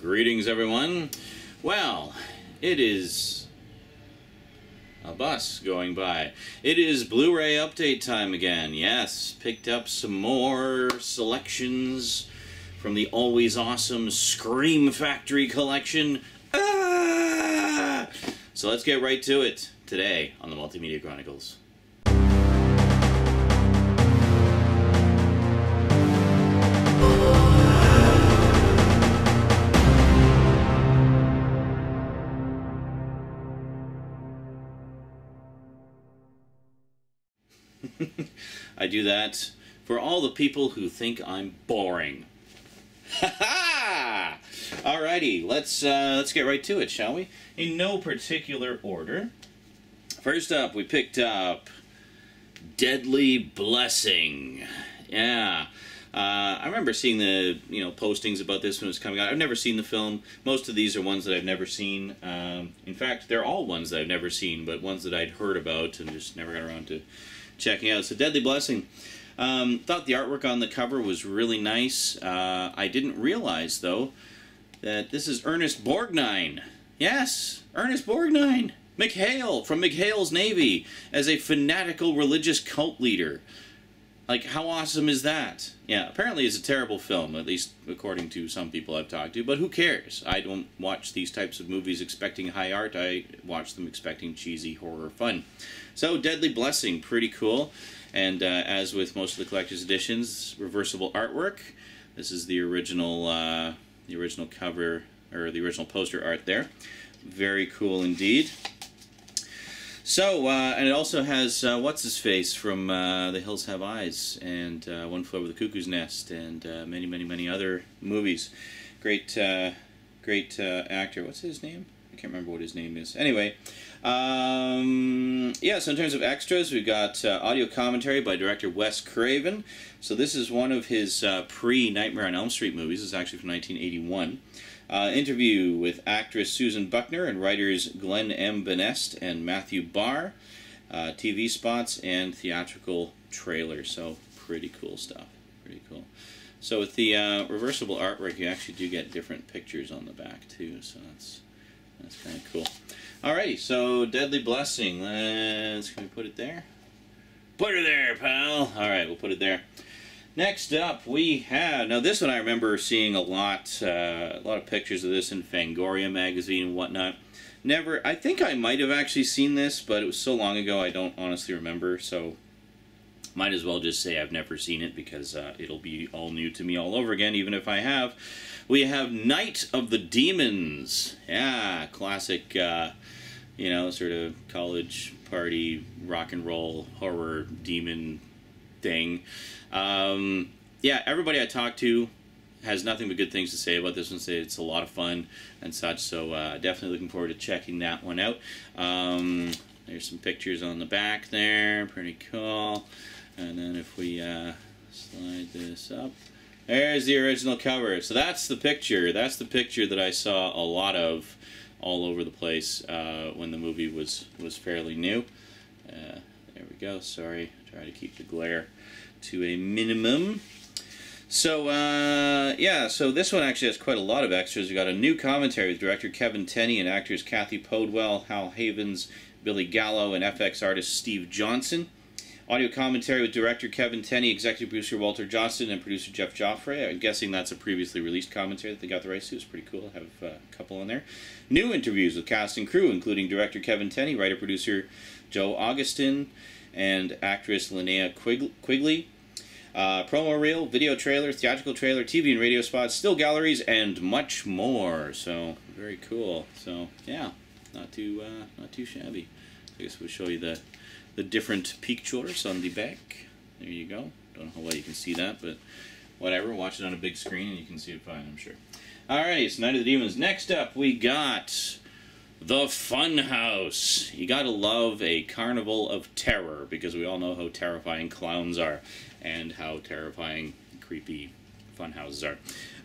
Greetings, everyone. Well, it is a bus going by. It is Blu-ray update time again. Yes, picked up some more selections from the always awesome Scream Factory collection. Ah! So let's get right to it today on the Multimedia Chronicles. I do that for all the people who think I'm boring. Ha ha! Alrighty, let's uh, let's get right to it, shall we? In no particular order. First up, we picked up Deadly Blessing. Yeah. Uh, I remember seeing the you know postings about this when it was coming out. I've never seen the film. Most of these are ones that I've never seen. Um, in fact, they're all ones that I've never seen, but ones that I'd heard about and just never got around to checking out. So Deadly Blessing. Um, thought the artwork on the cover was really nice. Uh, I didn't realize though that this is Ernest Borgnine. Yes, Ernest Borgnine. McHale from McHale's Navy as a fanatical religious cult leader. Like, how awesome is that? Yeah, apparently it's a terrible film, at least according to some people I've talked to, but who cares? I don't watch these types of movies expecting high art, I watch them expecting cheesy horror fun. So, Deadly Blessing, pretty cool. And uh, as with most of the collector's editions, reversible artwork. This is the original, uh, the original cover, or the original poster art there. Very cool indeed. So, uh, and it also has uh, what's his face from uh, The Hills Have Eyes and uh, One Flew Over the Cuckoo's Nest and uh, many, many, many other movies. Great, uh, great actor. What's his name? I can't remember what his name is. Anyway, um, yeah. So in terms of extras, we've got audio commentary by director Wes Craven. So this is one of his pre Nightmare on Elm Street movies. It's actually from 1981. Uh, interview with actress Susan Buckner and writers Glenn M. Benest and Matthew Barr. Uh, TV spots and theatrical trailer. So pretty cool stuff. Pretty cool. So with the uh, reversible artwork, you actually do get different pictures on the back too. So that's that's kind of cool. Alrighty, so Deadly Blessing. Let's can we put it there? Put her there, pal. All right, we'll put it there. Next up, we have now this one I remember seeing a lot, uh, a lot of pictures of this in Fangoria magazine and whatnot. Never, I think I might have actually seen this, but it was so long ago I don't honestly remember. So, might as well just say I've never seen it because uh, it'll be all new to me all over again, even if I have. We have Night of the Demons. Yeah, classic, uh, you know, sort of college party rock and roll horror demon thing. Um, yeah, everybody I talked to has nothing but good things to say about this one. Say it's a lot of fun and such. So uh, definitely looking forward to checking that one out. Um, there's some pictures on the back there, pretty cool. And then if we uh, slide this up, there's the original cover. So that's the picture. That's the picture that I saw a lot of all over the place uh, when the movie was was fairly new. Uh, there we go. Sorry, try to keep the glare to a minimum. So, uh, yeah, so this one actually has quite a lot of extras. We got a new commentary with director Kevin Tenney and actors Cathy Podewell, Hal Havins, Billy Gallo, and FX artist Steve Johnson. Audio commentary with director Kevin Tenney, executive producer Walter Josten, and producer Jeff Geoffray. I'm guessing that's a previously released commentary that they got the rights to. It's pretty cool. I have uh, a couple on there. New interviews with cast and crew, including director Kevin Tenney, writer producer Joe Augustyn, and actress Linnea Quigley. Uh, promo reel, video trailer, theatrical trailer, TV and radio spots, still galleries, and much more. So very cool. So yeah, not too uh, not too shabby. I guess we'll show you the the different pictures on the back. There you go. Don't know how well you can see that, but whatever. Watch it on a big screen and you can see it fine, I'm sure. Alright, so Night of the Demons. Next up, we got the Funhouse. You gotta love a carnival of terror because we all know how terrifying clowns are and how terrifying, creepy funhouses are.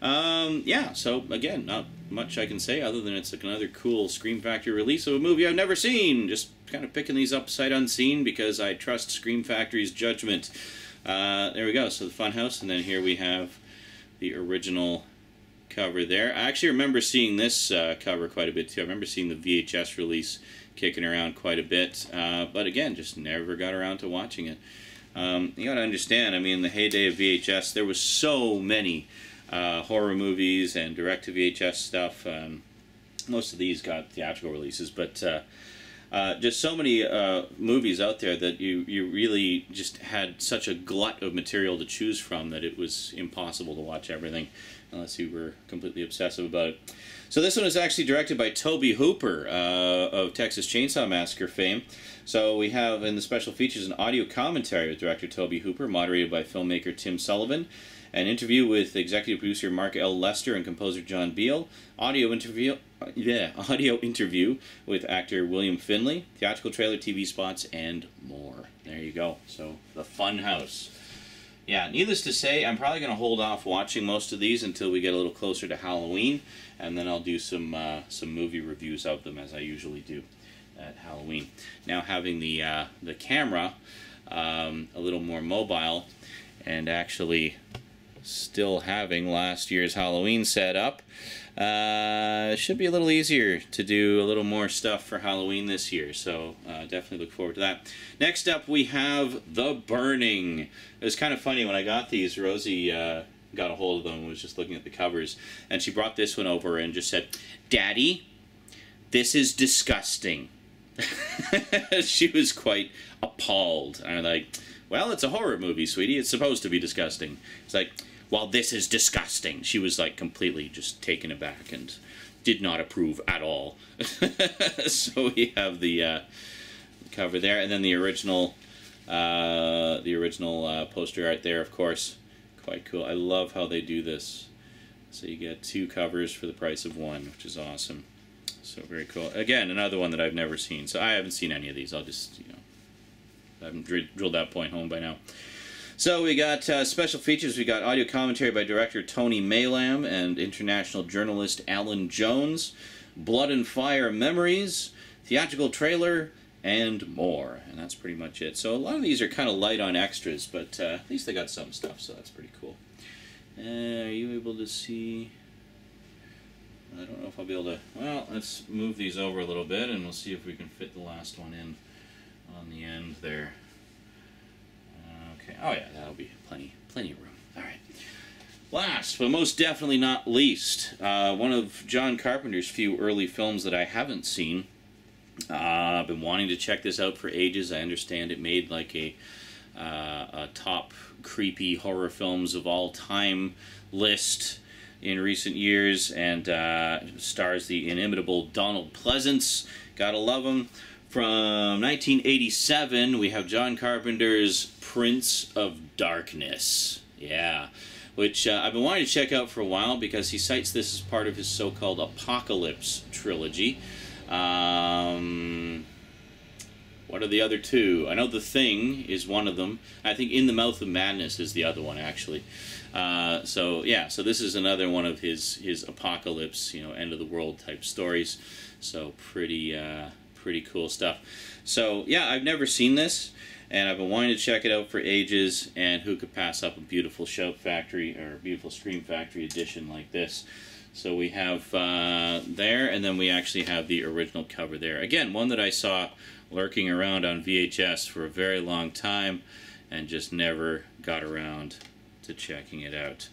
Um, yeah, so again, not much I can say other than it's like another cool Scream Factory release of a movie I've never seen. Just kind of picking these up sight unseen because I trust Scream Factory's judgment. Uh, there we go. So the Funhouse, and then here we have the original cover there. I actually remember seeing this uh, cover quite a bit too. I remember seeing the VHS release kicking around quite a bit, uh, but again, just never got around to watching it. Um, you got to understand, I mean, the heyday of VHS, there was so many uh, horror movies and direct-to-VHS stuff. Um, most of these got theatrical releases, but uh, uh, just so many uh, movies out there that you, you really just had such a glut of material to choose from that it was impossible to watch everything unless you were completely obsessive about it. So this one is actually directed by Tobe Hooper uh, of Texas Chainsaw Massacre fame. So we have in the special features an audio commentary with director Tobe Hooper, moderated by filmmaker Tim Sullivan, an interview with executive producer Mark L. Lester and composer John Beal, audio interview, yeah, audio interview with actor William Finley, theatrical trailer, TV spots, and more. There you go. So the Fun House yeah, needless to say, I'm probably going to hold off watching most of these until we get a little closer to Halloween, and then I'll do some uh, some movie reviews of them as I usually do at Halloween. Now having the uh, the camera um, a little more mobile, and actually still having last year's Halloween set up, uh, it should be a little easier to do a little more stuff for Halloween this year, so uh, definitely look forward to that. Next up, we have The Burning. It was kind of funny when I got these, Rosie uh, got a hold of them was just looking at the covers, and she brought this one over and just said, Daddy, this is disgusting. she was quite appalled. I'm like, well, it's a horror movie, sweetie. It's supposed to be disgusting. It's like, well, this is disgusting. She was like completely just taken aback and did not approve at all. so we have the uh, cover there, and then the original, uh, the original uh, poster art there, of course. Quite cool. I love how they do this. So you get two covers for the price of one, which is awesome. So very cool. Again, another one that I've never seen. So I haven't seen any of these. I'll just, you know, I haven't drilled that point home by now. So we got uh, special features. We got audio commentary by director Tony Maylam and international journalist Alan Jones, Blood and Fire Memories, theatrical trailer, and more. And that's pretty much it. So a lot of these are kind of light on extras, but uh, at least they got some stuff, so that's pretty cool. Uh, are you able to see... I don't know if I'll be able to... Well, let's move these over a little bit, and we'll see if we can fit the last one in on the end there. Okay. Oh yeah, that'll be plenty, plenty of room. All right. Last, but most definitely not least, uh, one of John Carpenter's few early films that I haven't seen. Uh, I've been wanting to check this out for ages. I understand it made like a, uh, a top creepy horror films of all time list in recent years, and uh, stars the inimitable Donald Pleasence. Gotta love him. From 1987, we have John Carpenter's Prince of Darkness. Yeah. Which uh, I've been wanting to check out for a while because he cites this as part of his so called Apocalypse trilogy. Um, what are the other two? I know The Thing is one of them. I think In the Mouth of Madness is the other one, actually. Uh, so yeah, so this is another one of his his apocalypse, you know, end of the world type stories. So pretty uh, pretty cool stuff. So yeah, I've never seen this, and I've been wanting to check it out for ages. And who could pass up a beautiful Shout Factory or beautiful Scream Factory edition like this? So we have uh, there, and then we actually have the original cover there. Again, one that I saw lurking around on VHS for a very long time, and just never got around to checking it out.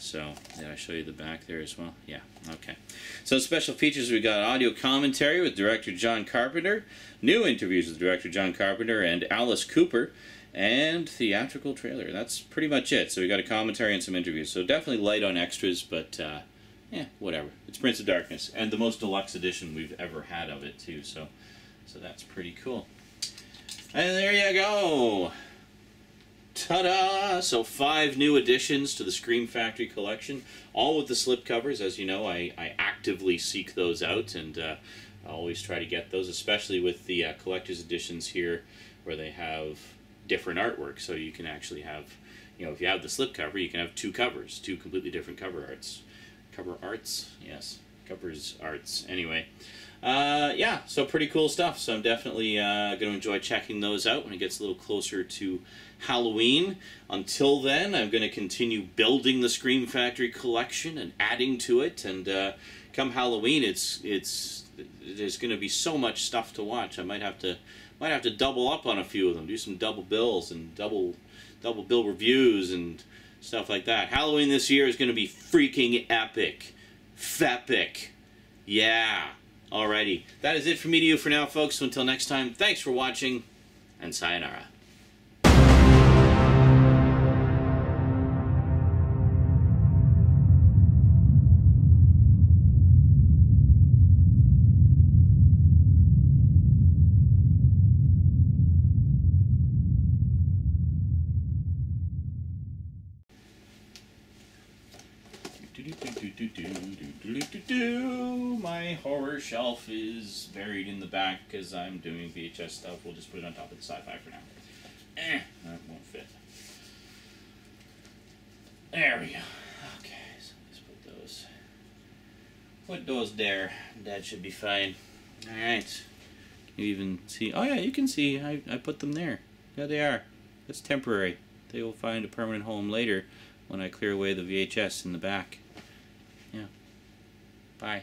So, did I show you the back there as well? Yeah, okay. So, special features we got audio commentary with director John Carpenter, new interviews with director John Carpenter and Alice Cooper, and theatrical trailer. That's pretty much it. So, we got a commentary and some interviews. So, definitely light on extras, but uh, yeah, whatever. It's Prince of Darkness, and the most deluxe edition we've ever had of it, too. So, so that's pretty cool. And there you go. Ta-da! So five new additions to the Scream Factory collection, all with the slipcovers. As you know, I, I actively seek those out, and uh, I always try to get those, especially with the uh, collector's editions here, where they have different artwork. So you can actually have, you know, if you have the slipcover, you can have two covers, two completely different cover arts. Cover arts? Yes, covers arts. Anyway. Uh, yeah, so pretty cool stuff. So I'm definitely uh, going to enjoy checking those out when it gets a little closer to Halloween. Until then, I'm going to continue building the Scream Factory collection and adding to it. And uh, come Halloween, it's it's there's going to be so much stuff to watch. I might have to might have to double up on a few of them, do some double bills and double double bill reviews and stuff like that. Halloween this year is going to be freaking epic, fepic, yeah. Alrighty, that is it for me to you for now, folks. So until next time, thanks for watching, and sayonara. My horror shelf is buried in the back because I'm doing VHS stuff. We'll just put it on top of the sci-fi for now. Eh, that won't fit. There we go. Okay, so let's put those. Put those there. That should be fine. All right. You even see? Oh yeah, you can see. I I put them there. Yeah, they are. That's temporary. They will find a permanent home later when I clear away the VHS in the back. Bye.